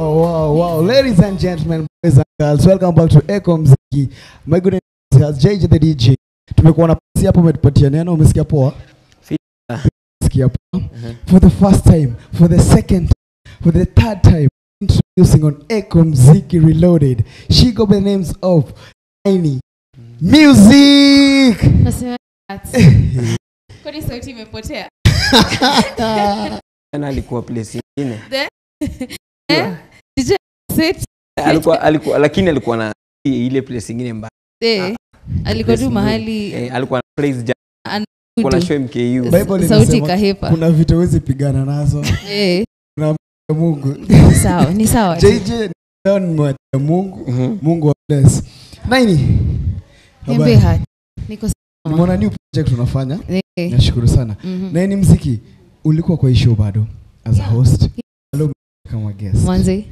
Oh, wow, wow. Ladies and gentlemen, boys and girls, welcome back to Echo Mziki. My goodness, has JJ the DJ. Tumekuwa na pasi hapo umetupatia neno, umesikia poa? Sikia poa? Mhm. For the first time, for the second time, for the third time, introducing on Echo Mziki Reloaded. She got the names of Tiny Music. Kwani sauti imepotea alikuwa place ingine Eh? DJ set alikuwa, alikuwa, lakini alikuwa na ile place ingine mbaya eh, alikuwa tu mahali eh, alikuwa na place jam kuna show MKU Bible sauti kahepa Kuna vitu huwezi pigana nazo. Eh, Mungu. ni sawa ni sawa JJ leo nimewachia Mungu. Mhm. Mungu wa bless. Naini. niambie Habari. niko sawa Nimeona new project unafanya. eh, Nashukuru sana. mhm. Naini mziki ulikuwa kwa hii show bado as a host. Kama guest. Mwanzi.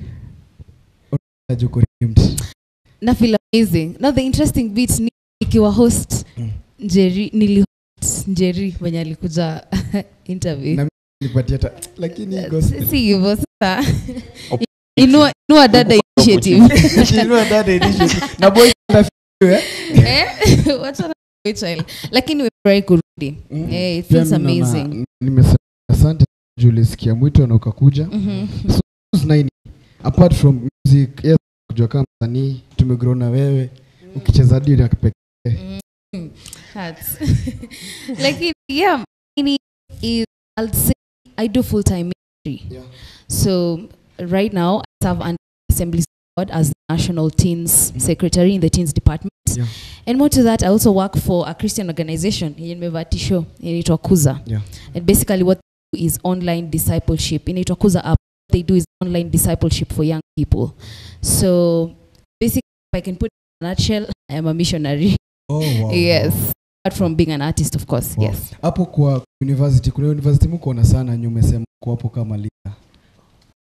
Na feel amazing now the interesting bit ni ikiwa host Mm. njeri nili host njeri mwenye alikuja interview Na nilipatia ta lakini gospel. si hivyo sasa Op- inua inua dada initiative Inua dada initiative. Na boy eh. Eh, Watu child. lakini kurudi Mm. Eh, it feels amazing Nimesema asante ulisikia mwito na ukakuja. Mhm. Who's Naini? Apart from music, yes, kujua kama msanii tumegrow na wewe ukicheza dili ya kipekee. Mm. Lakini yeah is I'll say I do full time ministry Yeah. so right now I serve under assembly board as the National Teens Secretary in the Teens Department Yeah. and more to that I also work for a Christian organization yenye nimevatisho inaitwa Kuza Yeah. and basically what is online discipleship inaitwa Kuza app what they do is online discipleship for young people so basically if I can put it in a nutshell I am a missionary Oh, wow. yes apart from being an artist of course Wow. yes Hapo kwa university, kuna university mko sana nyume umesema hapo kama leader.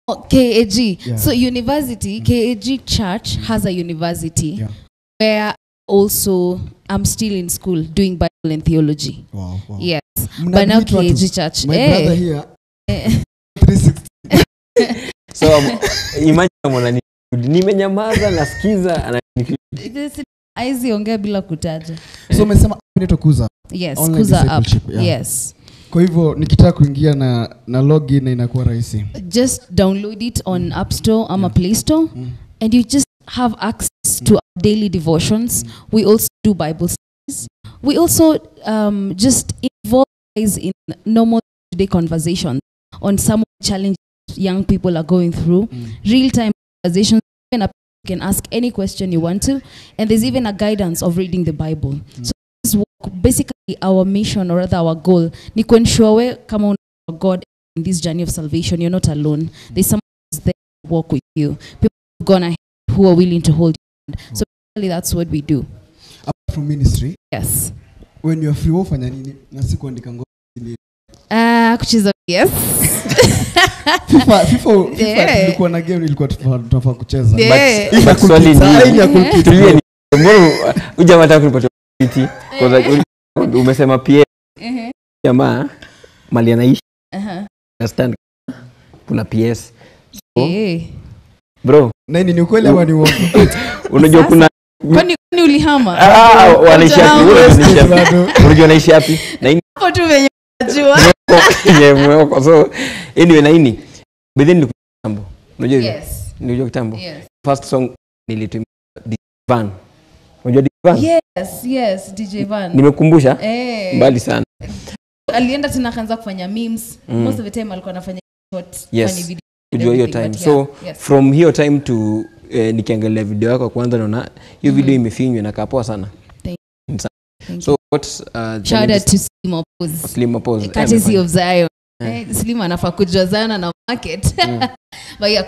oh, KAG Yeah. so university mm. KAG church has a university Yeah. where also I'm still in school doing Bible and theology Wow, wow. yes Mna but now KG church My hey. brother here eh, 360. so um, imagine mwanani nimenyamaza nasikiza haizi ongea bila kutaja So umesema inaitwa Kuza. yes Online kuza app yeah. yes Kwa hivyo nikitaka kuingia na na login na inakuwa rahisi. just download it on app store ama Yeah. play store Mm. and you just have access to our daily devotions. We also do Bible studies. We also um, just involve guys in normal day conversations on some of the challenges young people are going through. Mm. Real time conversations. Even a- You can ask any question you want to, and there's even a guidance of reading the Bible. So this work, basically, our mission or rather our goal, ni kuensure come on God in this journey of salvation. You're not alone. There's someone who's there to walk with you. People who've gone ahead who are willing to hold your hand. So basically, that's what we do. Apart from ministry, Yes. when you're free ufanya nini? Na si kuandika ngoma. ili- Uh, kucheza yes. FIFA FIFA FIFA Yeah. tulikuwa na game ilikuwa tunafaa kucheza. But- but swali ni- Sasa hii ya kulipita. tulie ni mbona uja mataka kunipatia kiti Kwanza, umesema pia jamaa mali anaishi Uh-huh. understand kuna PS so, Eh. Bro Nini ni ukweli ama ni uongo? unajua kuna Kwani kwani ulihama? Ah, wanaishi wapi? Bado. unajua wanaishi wapi na hii Hapo tu venye unajua. yenye so anyway na hini but then kitambo unajua Yes. kitambo Yes. first song nilitumia Divan unajua Divan Yes, yes, DJ Van. nimekumbusha Eh. mbali sana Alienda tena akaanza kufanya memes. Mm. Most of the time alikuwa anafanya short Yes. funny video. Kujua hiyo time but so yeah, yes. from hiyo time to eh, nikiangalia video yako kwanza naona hiyo video imefinywa na kapoa sana Thank Thank so what uh, Shout out to Slim Pose. Slim Courtesy of Zion. Eh. Slim anafaa kujua Zion na market. But yeah,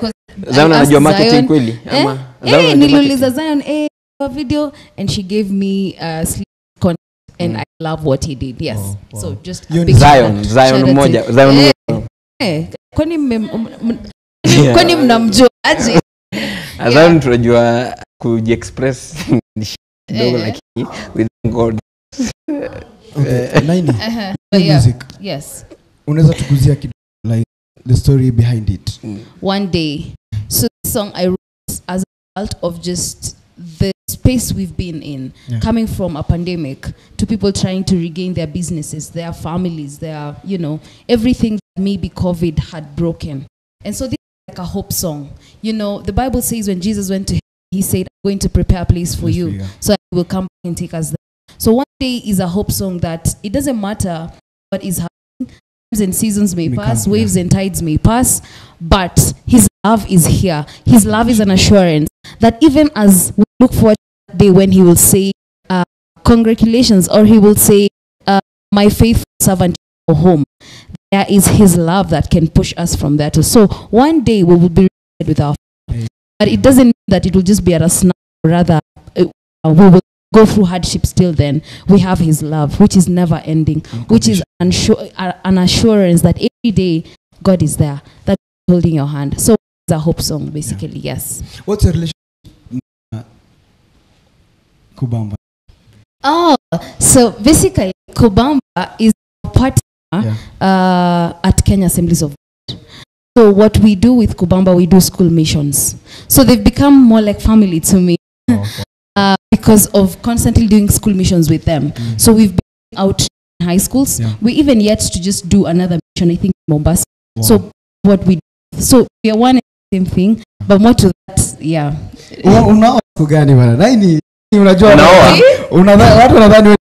Zion anajua marketing kweli Eh? ama Eh, niliuliza? Zion eh, kwa video and she gave me uh, Slim content and Mm. I love what he did. Yes. Wow. So just Zion. Zion mmoja Zion mmoja kwani kwani mnamjua aje? Ah, tunajua kujiexpress ni shida kidogo Eh. lakini with God Okay. Nini? Uh-huh. Yeah, music. yes. Unaweza tuguzia kidogo like the story behind it. One day. So song I wrote as a result of just the space we've been in, Yeah. coming from a pandemic to people trying to regain their businesses, their families, their, you know, everything that maybe COVID had broken. And so this is like a hope song. You know, the Bible says when Jesus went to heaven, he said, I'm going to prepare a place for you. for you, yeah. So he will come back and take us there. So one day is a hope song that it doesn't matter what is happening. Times and seasons may May pass, come, waves yeah. and tides may pass, but his love is here. His love is an assurance that even as we look forward to that day when he will say, uh, congratulations, or he will say, uh, my faithful servant home, there is his love that can push us from there too. So one day we will be reunited with our Amen. but it doesn't mean that it will just be at a snap. Rather, uh, we will go through hardships till then. We have His love, which is never ending, which is uh, an assurance that every day God is there, that holding your hand. So it's a hope song, basically. Yes. What's your relationship with uh, Kubamba? Oh, so basically, Kubamba is Yeah. uh, at Kenya Assemblies of God. So what we do with Kubamba, we do school missions. So they've become more like family to me Oh, okay. uh, because of constantly doing school missions with them. Mm. So we've been out in high schools. Yeah. We even yet to just do another mission, I think, in Mombasa. Wow. So what we do, so we are one and the same thing, but more to that, yeah. Una- unaoa gani bana? Nani unajua Unaoa? unadha- watu wanadhani wewe-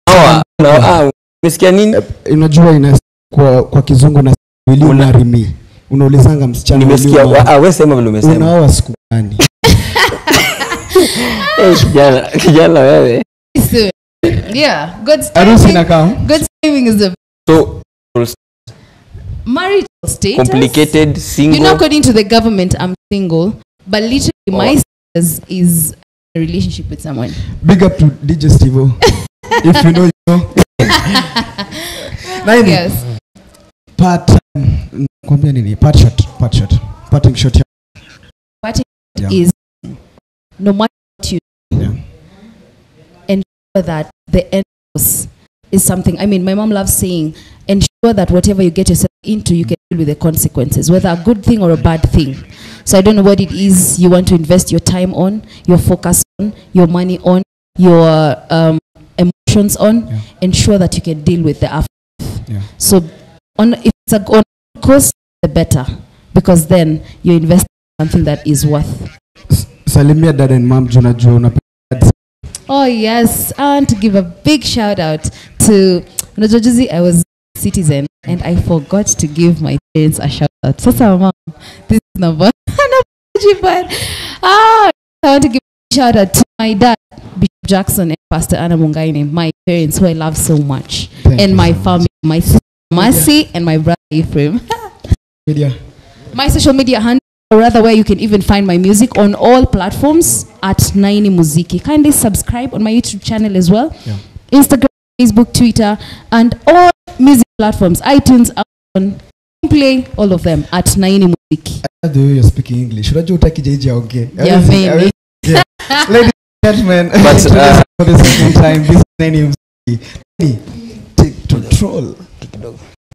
ah, umesikia nini unajua ina kwa, kwa kizungu na will you marry me unaulizanga msichana nimesikia ah, wewe sema vile umesema unaoa siku gani Eh, kijana kijana wewe yeah, God's timing, God's timing is the so marital status. complicated single. You know, according to the government, I'm single, but literally oh. my status is a relationship with someone. big up to DJ Steve if you know you know Nani? Yes. Part um, kwambia nini part shot part shot parting shot ya parting Yeah. is, no matter what you Yeah. ensure that the end is something. I mean, my mom loves saying, ensure that whatever you get yourself into, you can deal with the consequences, whether a good thing or a bad thing. So I don't know what it is you want to invest your time on, your focus on, your money on, your um, emotions on. Yeah. Ensure that you can deal with the aftermath. Yeah. So on if it's a on course, the better, because then you invest in something that is worth. salimia dad and mom juu najua unapenda Oh yes, I want to give a big shout out to unajua juzi I was citizen and I forgot to give my parents a shout out. Sasa mom, this is number but ah, I want to give a shout out to my dad, Bishop Jackson and Pastor Anna Mungaine, my parents who I love so much, Thank and my so family, my sister Mercy and my brother Ephraim. media my social media handle or rather where you can even find my music on all platforms at Naini Muziki. Kindly subscribe on my YouTube channel as well. Yeah. Instagram, Facebook, Twitter, and all music platforms, iTunes, Amazon, play all of them at Naini Muziki. the way you're speaking English unajua utaki jeji aongee yeah. ladies and gentlemen But, uh, for the second time this is Naini Muziki. Nani, take to troll kidogo